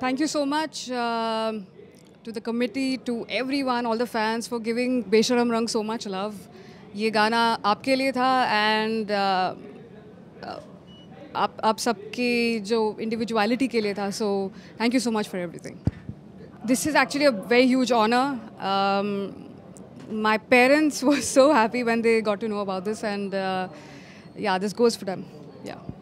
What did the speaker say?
Thank you so much uh, to the committee, to everyone, all the fans for giving Besharam Rang so much love. ये गाना आपके लिए था and आप आप सबकी जो इंडिविजुअलिटी के लिए था so thank you so much for everything this is actually a very huge honour my parents were so happy when they got to know about this and uh, yeah this goes for them. Yeah.